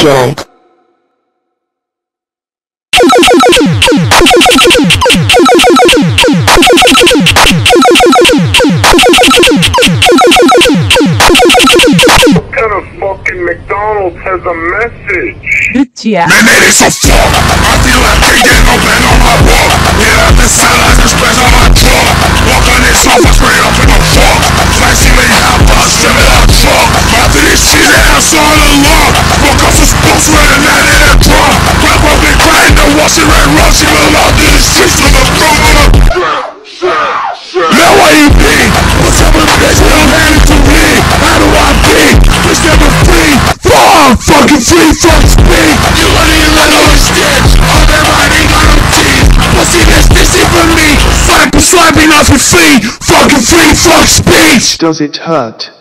junk. kind of fucking McDonald's has a message? Bütçe. Man, it is so fuck. I feel like can't get no bang on my wall. Off some spokes, running out in that truck. Grab up and crying, then wash it right wrong. She will out to the streets a throw on her. Now why you be? What's up with bitch? You don't hand it to me. How do I be? Bitch never free. Fuck, fucking free, fuck speed. You wanna you little stitch. All that money got them teeth. Pussy this it for me. Fuck, I'm swiping off your feet. Fucking free, fuck speech. Does it hurt?